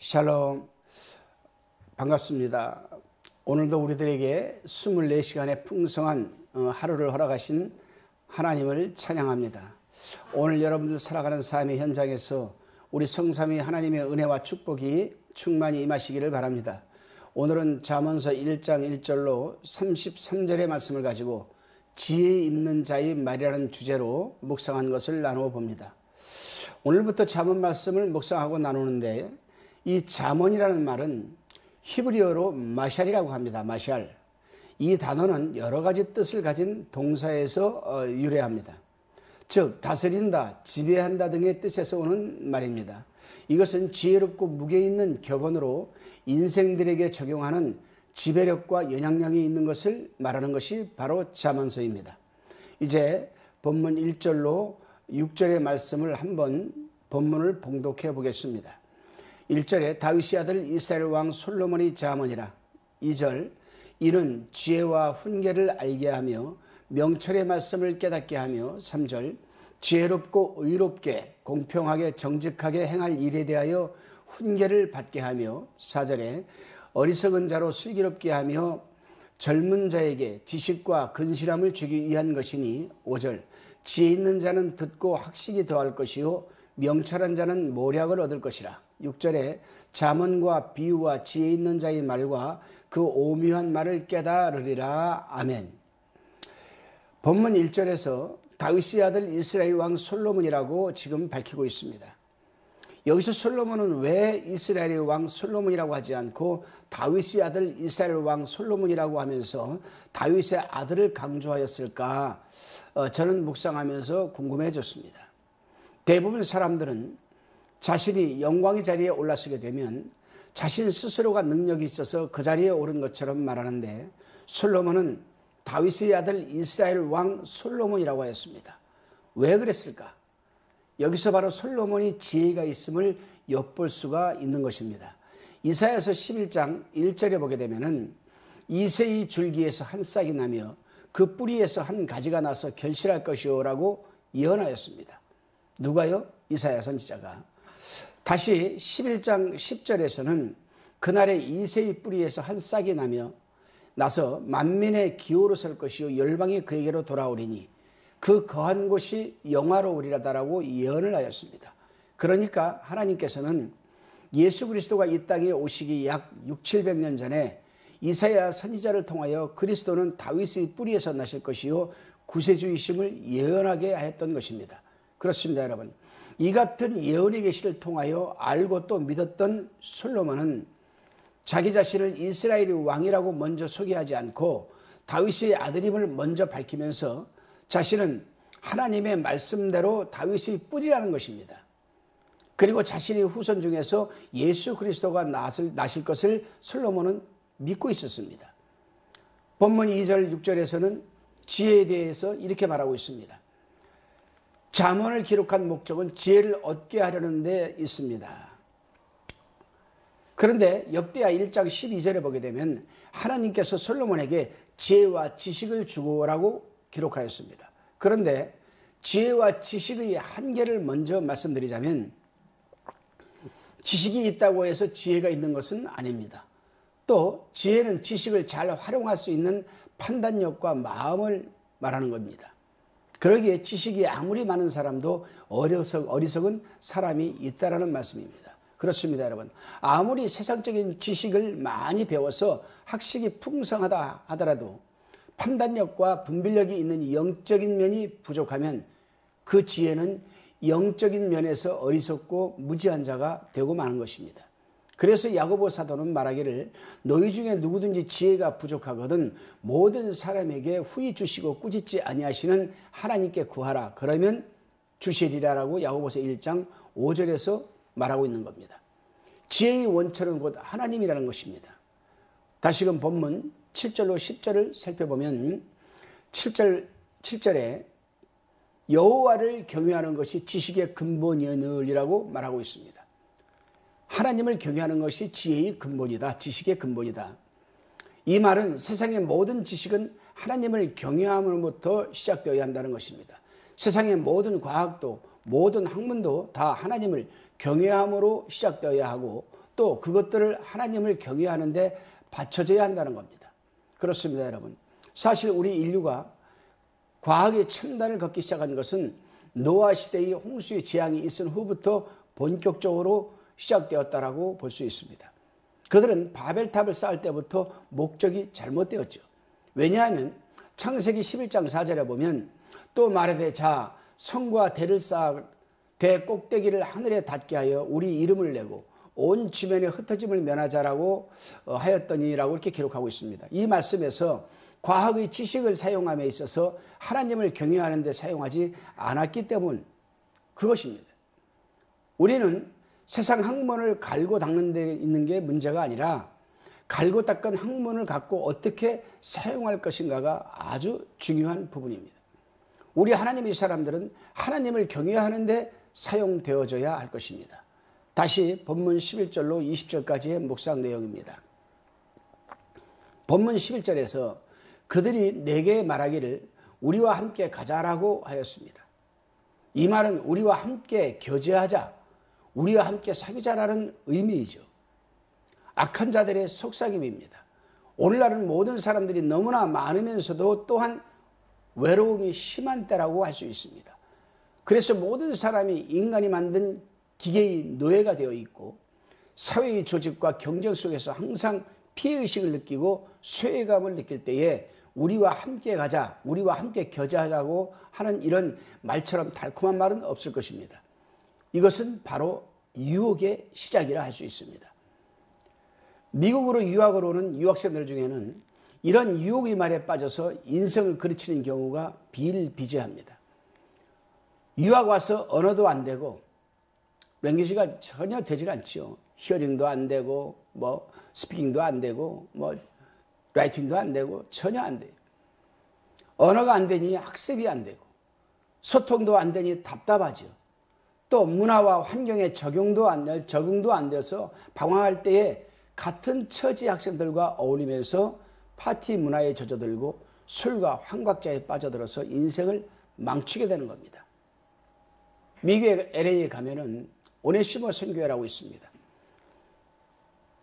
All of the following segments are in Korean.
샬롬 반갑습니다. 오늘도 우리들에게 24시간의 풍성한 어, 하루를 허락하신 하나님을 찬양합니다. 오늘 여러분들 살아가는 삶의 현장에서 우리 성삼위 하나님의 은혜와 축복이 충만히 임하시기를 바랍니다. 오늘은 잠언서 1장 1절로 33절의 말씀을 가지고 지혜 있는 자의 말이라는 주제로 묵상한 것을 나누어 봅니다. 오늘부터 잠언 말씀을 묵상하고 나누는데 이 잠언이라는 말은 히브리어로 마샬이라고 합니다. 마샬. 이 단어는 여러 가지 뜻을 가진 동사에서 어, 유래합니다. 즉 다스린다, 지배한다 등의 뜻에서 오는 말입니다. 이것은 지혜롭고 무게 있는 격언으로 인생들에게 적용하는 지배력과 영향력이 있는 것을 말하는 것이 바로 잠언서입니다. 이제 본문 1절로 6절의 말씀을 한번 본문을 봉독해 보겠습니다. 1절에 다윗의 아들 이스라엘 왕 솔로몬이 자문이라. 2절 이는 지혜와 훈계를 알게 하며 명철의 말씀을 깨닫게 하며 3절 지혜롭고 의롭게 공평하게 정직하게 행할 일에 대하여 훈계를 받게 하며 4절에 어리석은 자로 슬기롭게 하며 젊은 자에게 지식과 근실함을 주기 위한 것이니 5절 지혜 있는 자는 듣고 학식이 더할 것이요 명철한 자는 모략을 얻을 것이라 6절에 자문과 비유와 지혜 있는 자의 말과 그 오묘한 말을 깨달으리라. 아멘. 본문 1절에서 다윗의 아들 이스라엘 왕 솔로몬이라고 지금 밝히고 있습니다. 여기서 솔로몬은 왜 이스라엘의 왕 솔로몬이라고 하지 않고 다윗의 아들 이스라엘 왕 솔로몬이라고 하면서 다윗의 아들을 강조하였을까? 어, 저는 묵상하면서 궁금해졌습니다. 대부분 사람들은 자신이 영광의 자리에 올라서게 되면 자신 스스로가 능력이 있어서 그 자리에 오른 것처럼 말하는데 솔로몬은 다윗의 아들 이스라엘 왕 솔로몬이라고 하였습니다. 왜 그랬을까? 여기서 바로 솔로몬이 지혜가 있음을 엿볼 수가 있는 것입니다. 이사야서 11장 1절에 보게 되면은 이세의 줄기에서 한 싹이 나며 그 뿌리에서 한 가지가 나서 결실할 것이오라고 예언하였습니다. 누가요? 이사야 선지자가. 다시 11장 10절에서는 그날의 이세의 뿌리에서 한 싹이 나며 나서 만민의 기호로 설 것이요 열방이 그에게로 돌아오리니 그 거한 곳이 영화로우리라다라고 예언을 하였습니다. 그러니까 하나님께서는 예수 그리스도가 이 땅에 오시기 약 6, 700년 전에 이사야 선지자를 통하여 그리스도는 다윗의 뿌리에서 나실 것이요 구세주이심을 예언하게 하였던 것입니다. 그렇습니다, 여러분. 이 같은 예언의 계시를 통하여 알고 또 믿었던 솔로몬은 자기 자신을 이스라엘의 왕이라고 먼저 소개하지 않고 다윗의 아들임을 먼저 밝히면서 자신은 하나님의 말씀대로 다윗의 뿌리라는 것입니다. 그리고 자신의 후손 중에서 예수 그리스도가 나실, 나실 것을 솔로몬은 믿고 있었습니다. 본문 2절 6절에서는 지혜에 대해서 이렇게 말하고 있습니다. 잠언을 기록한 목적은 지혜를 얻게 하려는 데 있습니다. 그런데 역대하 1장 12절에 보게 되면 하나님께서 솔로몬에게 지혜와 지식을 주고라고 기록하였습니다. 그런데 지혜와 지식의 한계를 먼저 말씀드리자면 지식이 있다고 해서 지혜가 있는 것은 아닙니다. 또 지혜는 지식을 잘 활용할 수 있는 판단력과 마음을 말하는 겁니다. 그러기에 지식이 아무리 많은 사람도 어리석, 어리석은 사람이 있다라는 말씀입니다. 그렇습니다, 여러분. 아무리 세상적인 지식을 많이 배워서 학식이 풍성하다 하더라도 판단력과 분별력이 있는 영적인 면이 부족하면 그 지혜는 영적인 면에서 어리석고 무지한 자가 되고 마는 것입니다. 그래서 야고보 사도는 말하기를 너희 중에 누구든지 지혜가 부족하거든 모든 사람에게 후히 주시고 꾸짖지 아니하시는 하나님께 구하라. 그러면 주시리라라고 야고보서 1장 5절에서 말하고 있는 겁니다. 지혜의 원천은 곧 하나님이라는 것입니다. 다시금 본문 7절로 10절을 살펴보면 7절 7절에 여호와를 경외하는 것이 지식의 근본이니라고 말하고 있습니다. 하나님을 경외하는 것이 지혜의 근본이다. 지식의 근본이다. 이 말은 세상의 모든 지식은 하나님을 경외함으로부터 시작되어야 한다는 것입니다. 세상의 모든 과학도 모든 학문도 다 하나님을 경외함으로 시작되어야 하고 또 그것들을 하나님을 경외하는데 바쳐져야 한다는 겁니다. 그렇습니다, 여러분. 사실 우리 인류가 과학의 첨단을 걷기 시작한 것은 노아 시대의 홍수의 재앙이 있은 후부터 본격적으로 시작되었다라고 볼 수 있습니다. 그들은 바벨탑을 쌓을 때부터 목적이 잘못되었죠. 왜냐하면 창세기 11장 4절에 보면 또 말하되 자 성과 대를 쌓아 대 꼭대기를 하늘에 닿게 하여 우리 이름을 내고 온 지면에 흩어짐을 면하자라고 어, 하였더니라고 이렇게 기록하고 있습니다. 이 말씀에서 과학의 지식을 사용함에 있어서 하나님을 경외하는 데 사용하지 않았기 때문 그것입니다. 우리는 세상 학문을 갈고 닦는 데 있는 게 문제가 아니라 갈고 닦은 학문을 갖고 어떻게 사용할 것인가가 아주 중요한 부분입니다. 우리 하나님의 사람들은 하나님을 경외하는데 사용되어져야 할 것입니다. 다시 본문 11절로 20절까지의 묵상 내용입니다. 본문 11절에서 그들이 내게 말하기를 우리와 함께 가자라고 하였습니다. 이 말은 우리와 함께 교제하자, 우리와 함께 사귀자라는 의미이죠. 악한 자들의 속삭임입니다. 오늘날은 모든 사람들이 너무나 많으면서도 또한 외로움이 심한 때라고 할 수 있습니다. 그래서 모든 사람이 인간이 만든 기계의 노예가 되어 있고 사회의 조직과 경쟁 속에서 항상 피해의식을 느끼고 소외감을 느낄 때에 우리와 함께 가자, 우리와 함께 겨자하자고 하는 이런 말처럼 달콤한 말은 없을 것입니다. 이것은 바로 유혹의 시작이라 할 수 있습니다. 미국으로 유학을 오는 유학생들 중에는 이런 유혹의 말에 빠져서 인생을 그르치는 경우가 비일비재합니다. 유학 와서 언어도 안 되고 랭귀지가 전혀 되질 않죠. 히어링도 안 되고 뭐 스피킹도 안 되고 뭐 라이팅도 안 되고 전혀 안 돼요. 언어가 안 되니 학습이 안 되고 소통도 안 되니 답답하죠. 또 문화와 환경에 적용도 안 적응도 안 돼서 방황할 때에 같은 처지 학생들과 어울리면서 파티 문화에 젖어들고 술과 환각자에 빠져들어서 인생을 망치게 되는 겁니다. 미국의 LA에 가면은 오네시모 선교회라고 있습니다.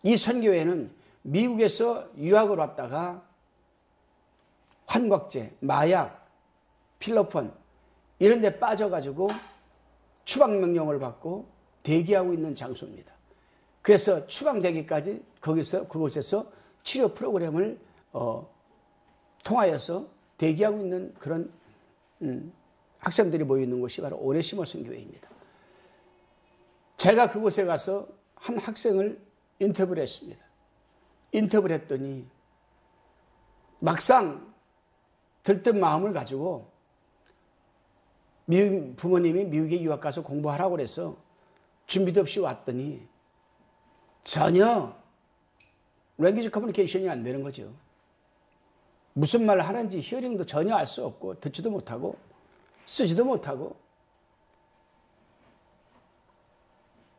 이 선교회는 미국에서 유학을 왔다가 환각제, 마약, 필로폰 이런 데 빠져가지고 추방명령을 받고 대기하고 있는 장소입니다. 그래서 추방되기까지 거기서 그곳에서 치료 프로그램을 어, 통하여서 대기하고 있는 그런 음, 학생들이 모여 있는 곳이 바로 오네시모 선교회입니다. 제가 그곳에 가서 한 학생을 인터뷰를 했습니다. 인터뷰를 했더니 막상 들뜬 마음을 가지고 미국 부모님이 미국에 유학 가서 공부하라고 그래서 준비도 없이 왔더니 전혀 랭귀지 커뮤니케이션이 안 되는 거죠. 무슨 말을 하는지 히어링도 전혀 알 수 없고 듣지도 못하고 쓰지도 못하고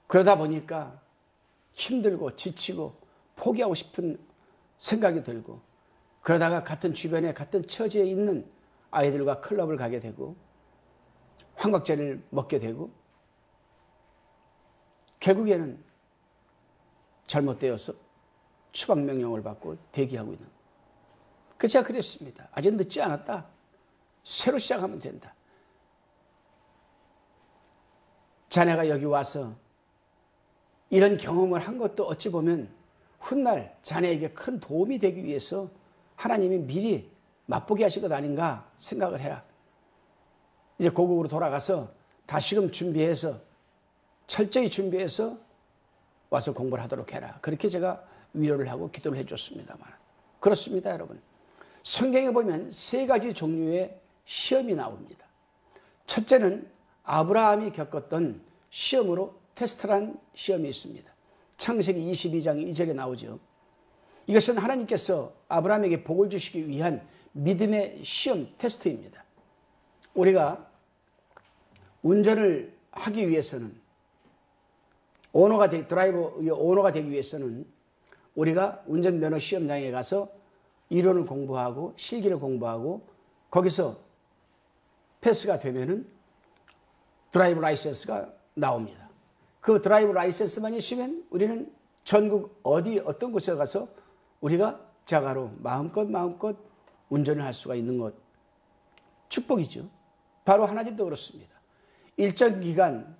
그러다 보니까 힘들고 지치고 포기하고 싶은 생각이 들고 그러다가 같은 주변에 같은 처지에 있는 아이들과 클럽을 가게 되고 환각제를 먹게 되고 결국에는 잘못되어서 추방 명령을 받고 대기하고 있는 그 제가 그랬습니다. 아직 늦지 않았다. 새로 시작하면 된다. 자네가 여기 와서 이런 경험을 한 것도 어찌 보면 훗날 자네에게 큰 도움이 되기 위해서 하나님이 미리 맛보게 하신 것 아닌가 생각을 해라. 이제 고국으로 돌아가서 다시금 준비해서 철저히 준비해서 와서 공부를 하도록 해라. 그렇게 제가 위로를 하고 기도를 해줬습니다만. 그렇습니다, 여러분. 성경에 보면 세 가지 종류의 시험이 나옵니다. 첫째는 아브라함이 겪었던 시험으로 테스트란 시험이 있습니다. 창세기 22장 2절에 나오죠. 이것은 하나님께서 아브라함에게 복을 주시기 위한 믿음의 시험 테스트입니다. 우리가 운전을 하기 위해서는 오너가 되, 드라이버 오너가 되기 위해서는 우리가 운전면허 시험장에 가서 이론을 공부하고 실기를 공부하고 거기서 패스가 되면은 drive license가 나옵니다. 그 drive license만 있으면 우리는 전국 어디 어떤 곳에 가서 우리가 자가로 마음껏 마음껏 운전을 할 수가 있는 것 축복이죠. 바로 하나님도 그렇습니다. 일정 기간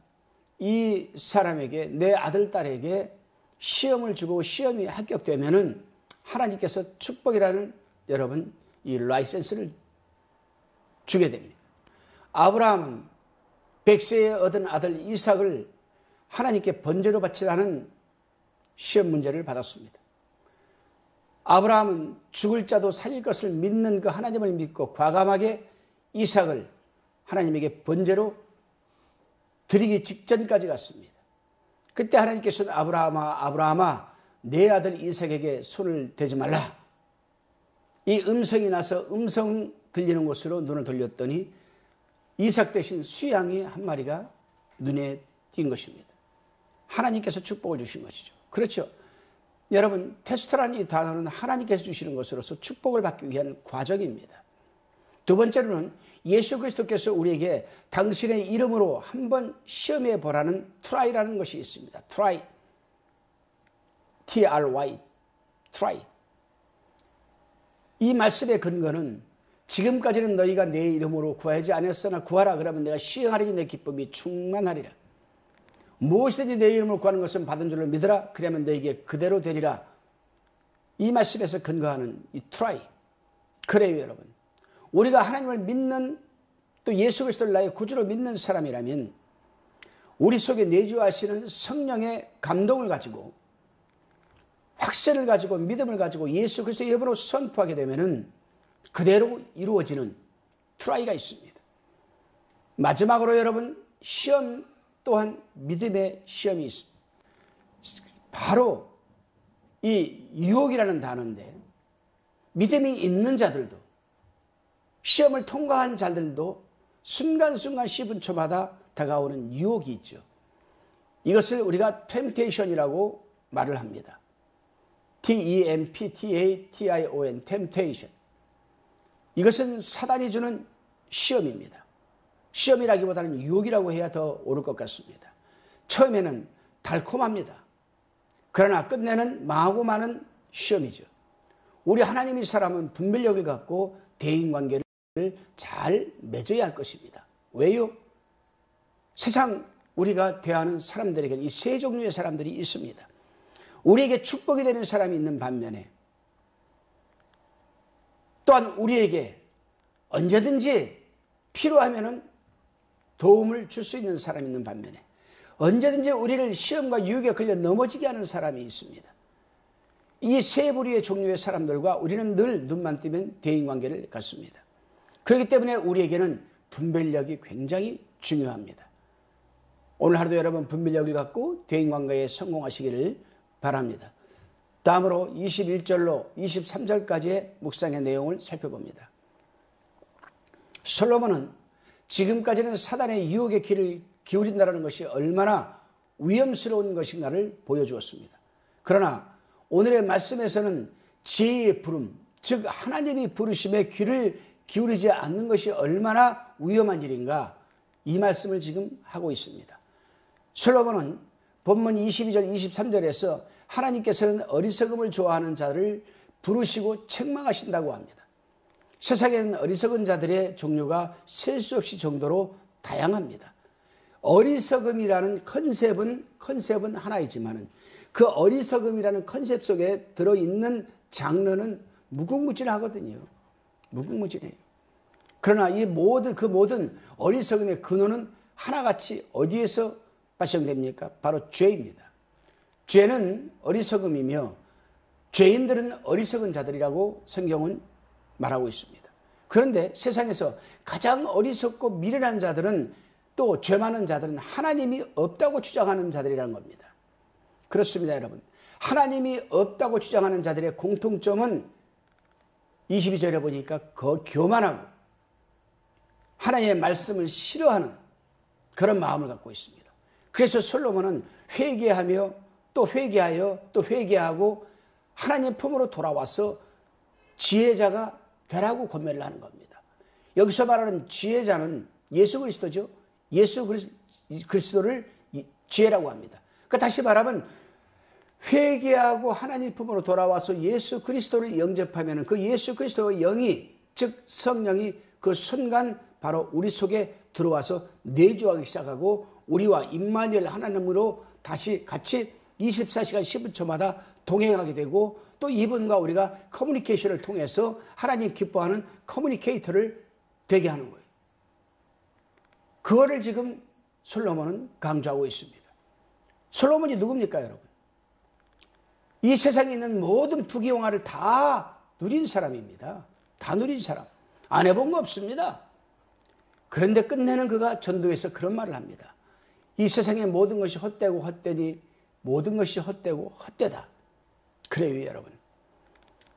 이 사람에게 내 아들 딸에게 시험을 주고 시험이 합격되면은 하나님께서 축복이라는 여러분 이 license를 주게 됩니다. 아브라함은 백세에 얻은 아들 이삭을 하나님께 번제로 바치라는 시험 문제를 받았습니다. 아브라함은 죽을 자도 살릴 것을 믿는 그 하나님을 믿고 과감하게 이삭을 하나님에게 번제로 드리기 직전까지 갔습니다. 그때 하나님께서는 아브라함아, 아브라함아, 내 아들 이삭에게 손을 대지 말라. 이 음성이 나서 음성 들리는 곳으로 눈을 돌렸더니 이삭 대신 수양이 한 마리가 눈에 띈 것입니다. 하나님께서 축복을 주신 것이죠. 그렇죠. 여러분, 테스트라는 이 단어는 하나님께서 주시는 것으로서 축복을 받기 위한 과정입니다. 두 번째로는 예수 그리스도께서 우리에게 당신의 이름으로 한번 시험해 보라는 try라는 것이 있습니다. try. T-R-Y. Try. 이 말씀의 근거는 지금까지는 너희가 내 이름으로 구하지 않았으나 구하라 그러면 내가 시행하리니 내 기쁨이 충만하리라. 무엇이든지 내 이름으로 구하는 것은 받은 줄을 믿으라. 그러면 너에게 그대로 되리라. 이 말씀에서 근거하는 이 try. 그래요, 여러분. 우리가 하나님을 믿는 또 예수 그리스도를 나의 구주로 믿는 사람이라면 우리 속에 내주하시는 성령의 감동을 가지고 확신을 가지고 믿음을 가지고 예수 그리스도의 이름으로 선포하게 되면은 그대로 이루어지는 try가 있습니다. 마지막으로 여러분 시험 또한 믿음의 시험이 있습니다. 바로 이 유혹이라는 단어인데 믿음이 있는 자들도 시험을 통과한 자들도 순간순간 10분초마다 다가오는 유혹이 있죠. 이것을 우리가 템테이션이라고 말을 합니다. T-E-M-P-T-A-T-I-O-N, temptation. 이것은 사단이 주는 시험입니다. 시험이라기보다는 유혹이라고 해야 더 옳을 것 같습니다. 처음에는 달콤합니다. 그러나 끝내는 망하고 마는 시험이죠. 우리 하나님의 사람은 분별력을 갖고 대인관계를 잘 맺어야 할 것입니다. 왜요? 세상 우리가 대하는 사람들에게는 이 세 종류의 사람들이 있습니다. 우리에게 축복이 되는 사람이 있는 반면에 또한 우리에게 언제든지 필요하면 도움을 줄 수 있는 사람이 있는 반면에 언제든지 우리를 시험과 유혹에 걸려 넘어지게 하는 사람이 있습니다. 이 세 부류의 종류의 사람들과 우리는 늘 눈만 뜨면 대인 관계를 갖습니다. 그렇기 때문에 우리에게는 분별력이 굉장히 중요합니다. 오늘 하루도 여러분 분별력을 갖고 대인관계에 성공하시기를 바랍니다. 다음으로 21절로 23절까지의 묵상의 내용을 살펴봅니다. 솔로몬은 지금까지는 사단의 유혹의 길을 기울인다는 것이 얼마나 위험스러운 것인가를 보여주었습니다. 그러나 오늘의 말씀에서는 지혜의 부름, 즉 하나님이 부르심에 귀를 기울이지 않는 것이 얼마나 위험한 일인가 이 말씀을 지금 하고 있습니다. 솔로몬은 본문 22절 23절에서 하나님께서는 어리석음을 좋아하는 자를 부르시고 책망하신다고 합니다. 세상에는 어리석은 자들의 종류가 셀 수 없이 정도로 다양합니다. 어리석음이라는 컨셉은 컨셉은 하나이지만은 그 어리석음이라는 컨셉 속에 들어 있는 장르는 무궁무진하거든요. 무궁무진해요. 그러나 이 모든 그 모든 어리석음의 근원은 하나같이 어디에서 발생됩니까? 바로 죄입니다. 죄는 어리석음이며 죄인들은 어리석은 자들이라고 성경은 말하고 있습니다. 그런데 세상에서 가장 어리석고 미련한 자들은 또 죄 많은 자들은 하나님이 없다고 주장하는 자들이라는 겁니다. 그렇습니다, 여러분. 하나님이 없다고 주장하는 자들의 공통점은 22절에 보니까 거 교만하고 하나님의 말씀을 싫어하는 그런 마음을 갖고 있습니다. 그래서 솔로몬은 회개하며 또 회개하여 또 회개하고 하나님 품으로 돌아와서 지혜자가 되라고 권면을 하는 겁니다. 여기서 말하는 지혜자는 예수 그리스도죠. 예수 그리스도를 지혜라고 합니다. 그 다시 말하면 회개하고 하나님 품으로 돌아와서 예수 그리스도를 영접하면 그 예수 그리스도의 영이 즉 성령이 그 순간 바로 우리 속에 들어와서 내주하기 시작하고 우리와 임마누엘 하나님으로 다시 같이 24시간 10분초마다 동행하게 되고 또 이분과 우리가 커뮤니케이션을 통해서 하나님 기뻐하는 커뮤니케이터를 되게 하는 거예요. 그거를 지금 솔로몬은 강조하고 있습니다. 솔로몬이 누굽니까, 여러분? 이 세상에 있는 모든 부귀영화를 다 누린 사람입니다. 다 누린 사람. 안 해본 거 없습니다. 그런데 끝내는 그가 전도에서 그런 말을 합니다. 이 세상의 모든 것이 헛되고 헛되니 모든 것이 헛되고 헛되다. 그래요, 여러분.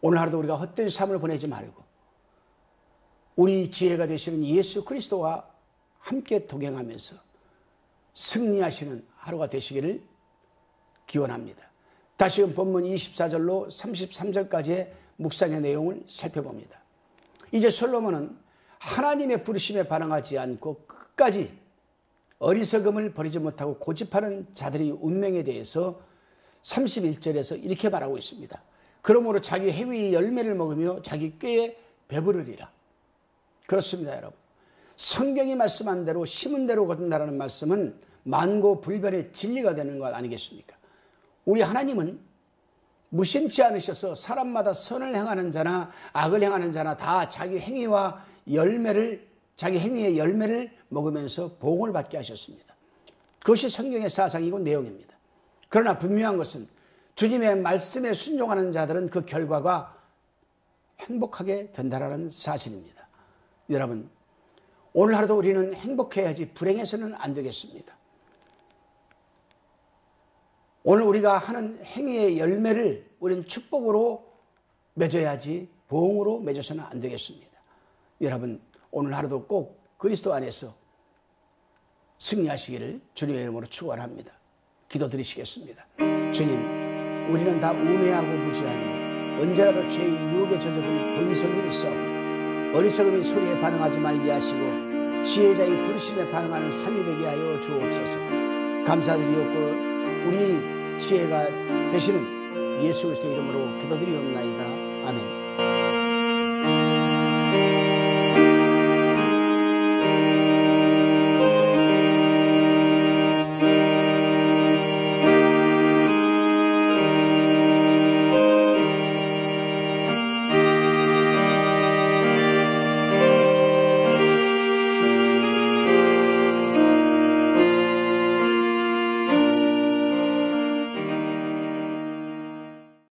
오늘 하루도 우리가 헛된 삶을 보내지 말고 우리 지혜가 되시는 예수 그리스도와 함께 동행하면서 승리하시는 하루가 되시기를 기원합니다. 다시금 본문 24절로 33절까지의 묵상의 내용을 살펴봅니다. 이제 솔로몬은 하나님의 부르심에 반응하지 않고 끝까지 어리석음을 버리지 못하고 고집하는 자들의 운명에 대해서 31절에서 이렇게 말하고 있습니다. 그러므로 자기 행위의 열매를 먹으며 자기 꾀에 배부르리라. 그렇습니다, 여러분. 성경이 말씀한 대로 심은 대로 거둔다라는 말씀은 만고 불변의 진리가 되는 것 아니겠습니까? 우리 하나님은 무심치 않으셔서 사람마다 선을 행하는 자나 악을 행하는 자나 다 자기 행위와 열매를 자기 행위의 열매를 먹으면서 복을 받게 하셨습니다. 그것이 성경의 사상이고 내용입니다. 그러나 분명한 것은 주님의 말씀에 순종하는 자들은 그 결과가 행복하게 된다라는 사실입니다. 여러분, 오늘 하루도 우리는 행복해야지 불행해서는 안 되겠습니다. 오늘 우리가 하는 행위의 열매를 우리는 축복으로 맺어야지 보응으로 맺어서는 안 되겠습니다. 여러분, 오늘 하루도 꼭 그리스도 안에서 승리하시기를 주님의 이름으로 축원합니다. 기도드리시겠습니다. 주님, 우리는 다 우매하고 무지하니 언제라도 죄의 유혹에 젖어든 본성이 있어오니 어리석음의 소리에 반응하지 말게 하시고 지혜자의 부르심에 반응하는 삶이 되게 하여 주옵소서. 감사드리옵고 우리 지혜가 되시는 예수 그리스도 이름으로 기도드리옵나이다. 아멘.